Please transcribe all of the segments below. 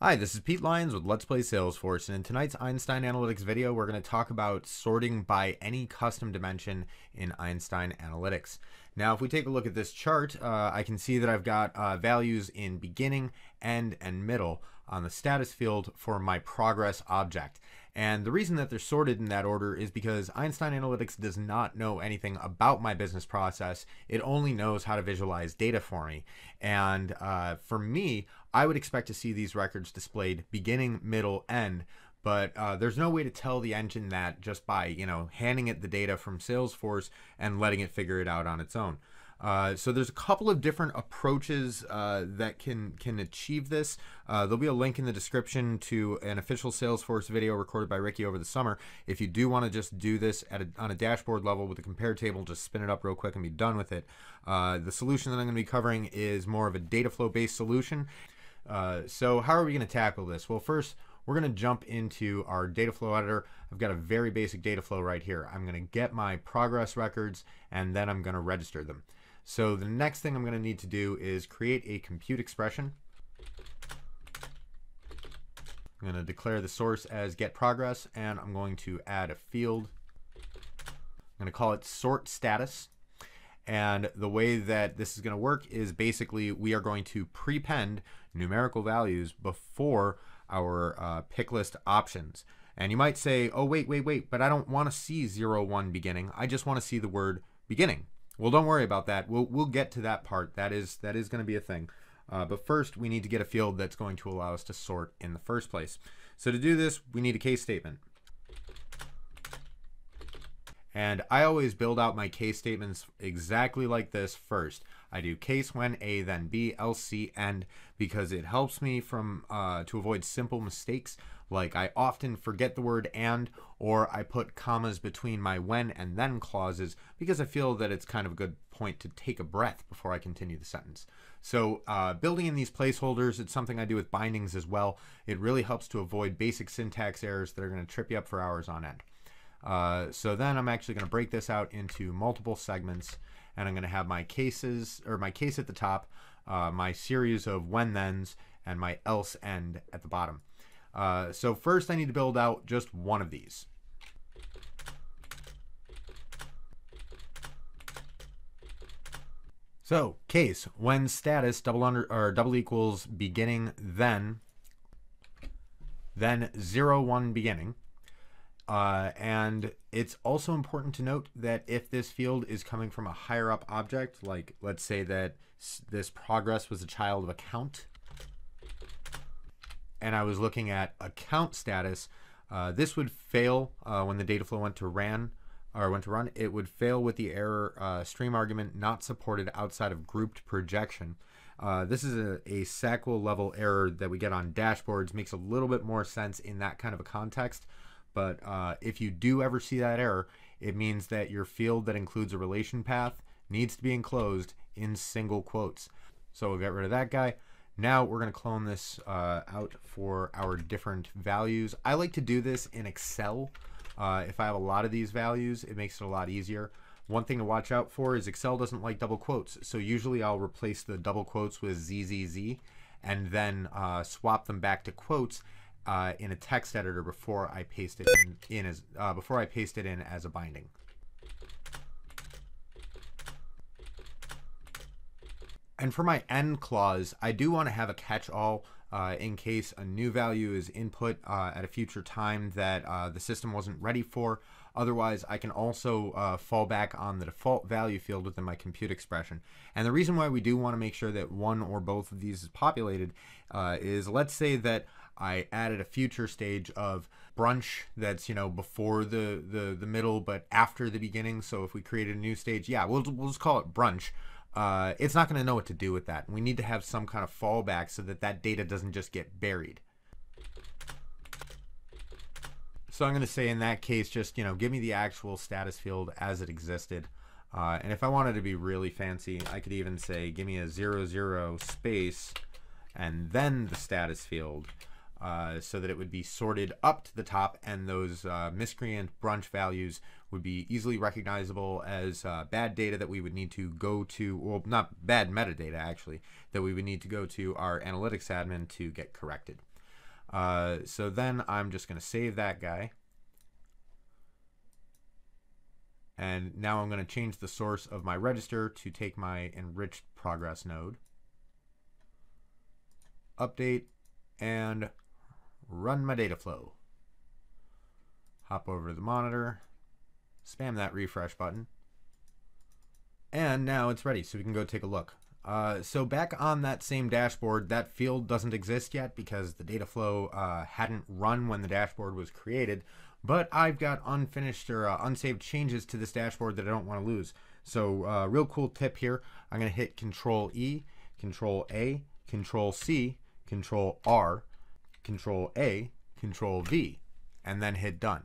Hi, this is Pete Lyons with Let's Play Salesforce, and in tonight's Einstein Analytics video, we're going to talk about sorting by any custom dimension in Einstein Analytics. Now, if we take a look at this chart, uh, I can see that I've got uh, values in beginning, end, and middle on the status field for my progress object. And the reason that they're sorted in that order is because Einstein Analytics does not know anything about my business process. It only knows how to visualize data for me. And uh, for me, I would expect to see these records displayed beginning, middle, end. But uh, there's no way to tell the engine that just by you know handing it the data from Salesforce and letting it figure it out on its own. Uh, so there's a couple of different approaches uh, that can can achieve this. Uh, there'll be a link in the description to an official Salesforce video recorded by Rikke over the summer. If you do want to just do this at a, on a dashboard level with a compare table, just spin it up real quick and be done with it. Uh, the solution that I'm going to be covering is more of a data flow based solution. Uh, so how are we going to tackle this? Well, first we're going to jump into our data flow editor. I've got a very basic data flow right here. I'm going to get my progress records and then I'm going to register them. So the next thing I'm going to need to do is create a compute expression. I'm going to declare the source as get progress and I'm going to add a field. I'm going to call it sort status. And the way that this is going to work is basically we are going to prepend numerical values before our uh, pick list options. And you might say, oh, wait, wait, wait, but I don't want to see 0, 1 beginning. I just want to see the word beginning. Well, don't worry about that. We'll we'll get to that part. That is that is going to be a thing. Uh, but first, we need to get a field that's going to allow us to sort in the first place. So to do this, we need a case statement. And I always build out my case statements exactly like this first. I do case when A, then B, else C, end, because it helps me from uh, to avoid simple mistakes. Like I often forget the word and, or I put commas between my when and then clauses because I feel that it's kind of a good point to take a breath before I continue the sentence. So uh, building in these placeholders, it's something I do with bindings as well. It really helps to avoid basic syntax errors that are going to trip you up for hours on end. Uh, so then I'm actually going to break this out into multiple segments and I'm going to have my cases or my case at the top, uh, my series of when thens, and my else end at the bottom. Uh, so first I need to build out just one of these. So case when status double under or double equals beginning then then zero one beginning uh, and it's also important to note that if this field is coming from a higher up object, like let's say that this progress was a child of account, and I was looking at account status, uh, this would fail uh, when the data flow went to ran or went to run. It would fail with the error uh, stream argument not supported outside of grouped projection. Uh, this is a, a SAQL level error that we get on dashboards. Makes a little bit more sense in that kind of a context. But uh, if you do ever see that error, it means that your field that includes a relation path needs to be enclosed in single quotes. So we'll get rid of that guy. Now we're going to clone this uh, out for our different values. I like to do this in Excel. Uh, if I have a lot of these values, it makes it a lot easier. One thing to watch out for is Excel doesn't like double quotes. So usually I'll replace the double quotes with ZZZ and then uh, swap them back to quotes uh, in a text editor before I paste it in, in as uh, before I paste it in as a binding. And for my end clause, I do want to have a catch-all uh, in case a new value is input uh, at a future time that uh, the system wasn't ready for. Otherwise, I can also uh, fall back on the default value field within my compute expression. And the reason why we do want to make sure that one or both of these is populated uh, is let's say that I added a future stage of brunch that's you know before the the the middle but after the beginning. So if we created a new stage, yeah, we'll we'll just call it brunch. Uh, it's not going to know what to do with that. We need to have some kind of fallback so that that data doesn't just get buried. So I'm going to say in that case, just you know, give me the actual status field as it existed. Uh, and if I wanted to be really fancy, I could even say, give me a zero zero space and then the status field uh, so that it would be sorted up to the top and those uh, miscreant brunch values would be easily recognizable as uh, bad data that we would need to go to, well, not bad metadata actually, that we would need to go to our analytics admin to get corrected. Uh, so then I'm just going to save that guy. And now I'm going to change the source of my register to take my enriched progress node. Update and run my data flow. Hop over to the monitor, spam that refresh button. And now it's ready, so we can go take a look. Uh, so back on that same dashboard, that field doesn't exist yet because the data flow uh, hadn't run when the dashboard was created. But I've got unfinished or uh, unsaved changes to this dashboard that I don't want to lose. So uh, real cool tip here, I'm going to hit Control E, Control A, Control C, Control R, Control A, Control V, and then hit Done.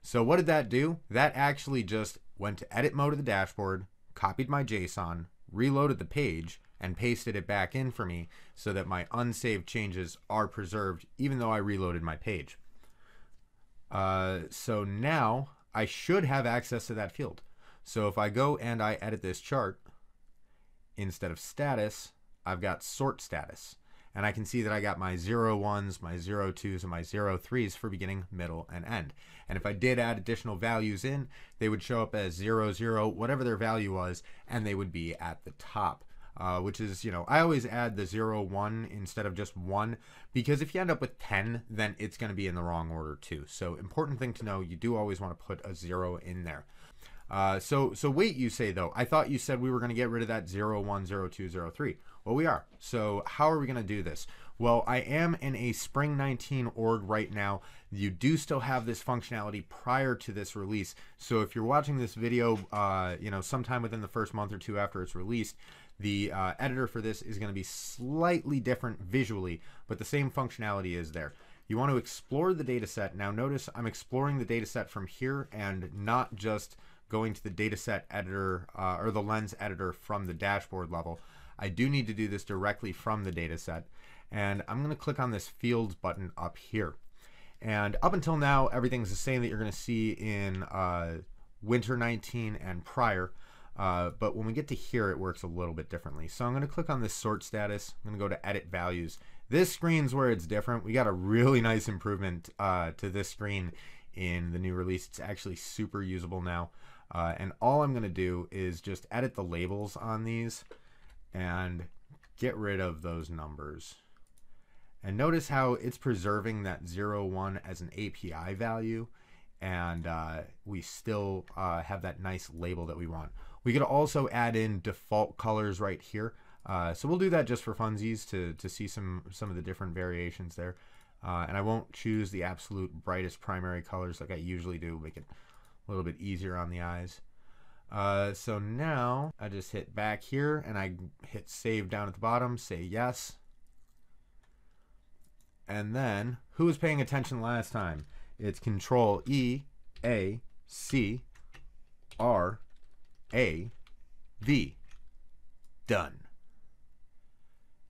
So what did that do? That actually just went to edit mode of the dashboard, copied my JSON, reloaded the page, and pasted it back in for me so that my unsaved changes are preserved even though I reloaded my page. Uh, so now I should have access to that field. So if I go and I edit this chart, instead of status, I've got sort status and I can see that I got my 0 1s, my 0 2s, and my 0 3s for beginning, middle, and end. And if I did add additional values in, they would show up as 0, 0, whatever their value was, and they would be at the top. Uh, which is, you know, I always add the 0, 1 instead of just 1 because if you end up with 10, then it's going to be in the wrong order too. So, important thing to know, you do always want to put a 0 in there. Uh, so, so wait, you say though, I thought you said we were going to get rid of that 0, 1, 0, 2, 0, 3. Well, we are. So how are we going to do this? Well, I am in a Spring 19 org right now. You do still have this functionality prior to this release. So if you're watching this video, uh, you know, sometime within the first month or two after it's released, the uh, editor for this is going to be slightly different visually, but the same functionality is there. You want to explore the data set. Now notice I'm exploring the data set from here and not just going to the data set editor uh, or the lens editor from the dashboard level. I do need to do this directly from the data set. And I'm going to click on this fields button up here. And up until now, everything's the same that you're going to see in uh, winter 19 and prior. Uh, but when we get to here, it works a little bit differently. So I'm going to click on this sort status. I'm going to go to edit values. This screen's where it's different. We got a really nice improvement uh, to this screen in the new release. It's actually super usable now. Uh, and all I'm going to do is just edit the labels on these and get rid of those numbers. And notice how it's preserving that 0, 1 as an API value and uh, we still uh, have that nice label that we want. We could also add in default colors right here. Uh, so we'll do that just for funsies to, to see some, some of the different variations there. Uh, and I won't choose the absolute brightest primary colors like I usually do, make it a little bit easier on the eyes. Uh, so now I just hit back here and I hit save down at the bottom, say yes. And then who was paying attention last time? It's control E, A, C, R, A, V. Done.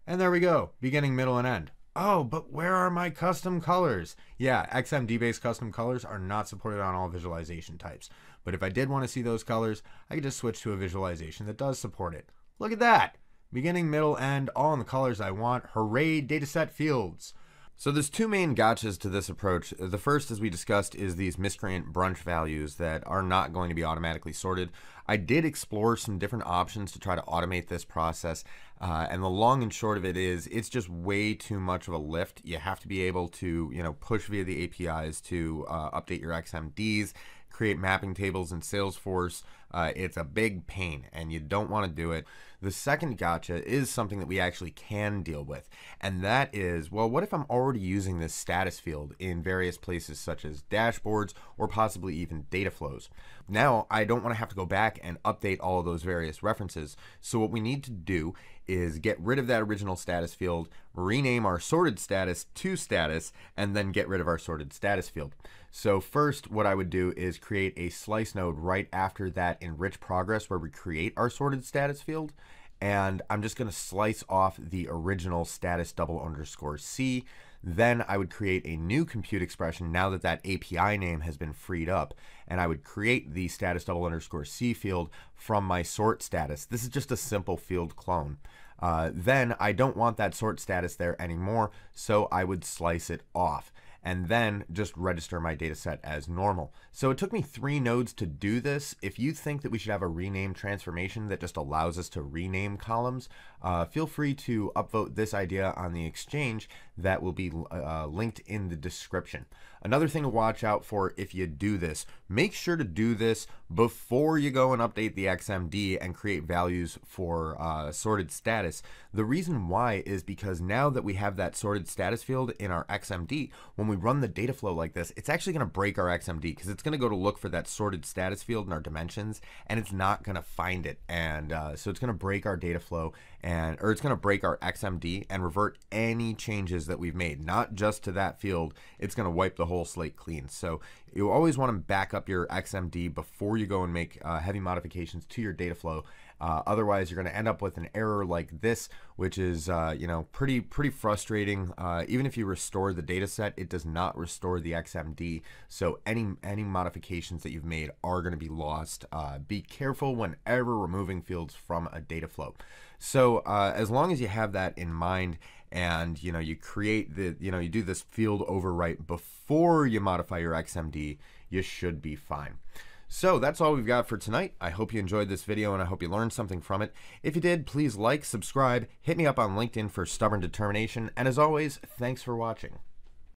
And there we go, beginning, middle, and end. Oh, but where are my custom colors? Yeah, XMD-based custom colors are not supported on all visualization types. But if I did want to see those colors, I could just switch to a visualization that does support it. Look at that! Beginning, middle, end, all in the colors I want. Hooray, dataset fields! So there's two main gotchas to this approach. The first, as we discussed, is these miscreant brunch values that are not going to be automatically sorted. I did explore some different options to try to automate this process, uh, and the long and short of it is, it's just way too much of a lift. You have to be able to, you know, push via the APIs to uh, update your XMDs create mapping tables in Salesforce. Uh, it's a big pain and you don't want to do it. The second gotcha is something that we actually can deal with, and that is well, what if I'm already using this status field in various places such as dashboards or possibly even data flows? Now, I don't want to have to go back and update all of those various references. So, what we need to do is get rid of that original status field, rename our sorted status to status, and then get rid of our sorted status field. So first, what I would do is create a slice node right after that enrich progress where we create our sorted status field. And I'm just going to slice off the original status double underscore C. Then I would create a new compute expression now that that API name has been freed up. And I would create the status double underscore C field from my sort status. This is just a simple field clone. uh, then I don't want that sort status there anymore, so I would slice it off and then just register my data set as normal. So it took me three nodes to do this. If you think that we should have a rename transformation that just allows us to rename columns, uh, feel free to upvote this idea on the exchange that will be uh, linked in the description. Another thing to watch out for if you do this, make sure to do this before you go and update the XMD and create values for uh, sorted status. The reason why is because now that we have that sorted status field in our XMD, when we run the data flow like this, it's actually going to break our XMD because it's going to go to look for that sorted status field in our dimensions and it's not going to find it. And uh, so it's going to break our data flow and or it's going to break our XMD and revert any changes that we've made, not just to that field. It's going to wipe the whole slate clean. So you always want to back up your XMD before you go and make uh, heavy modifications to your data flow. Uh, otherwise, you're going to end up with an error like this, which is uh, you know pretty pretty frustrating. Uh, even if you restore the data set, it does not restore the XMD. So any any modifications that you've made are going to be lost. Uh, be careful whenever removing fields from a data flow. So uh, as long as you have that in mind and you know you create the you know you do this field overwrite before you modify your XMD, you should be fine. So that's all we've got for tonight. I hope you enjoyed this video and I hope you learned something from it. If you did, please like, subscribe, hit me up on LinkedIn for stubborn determination, and as always, thanks for watching.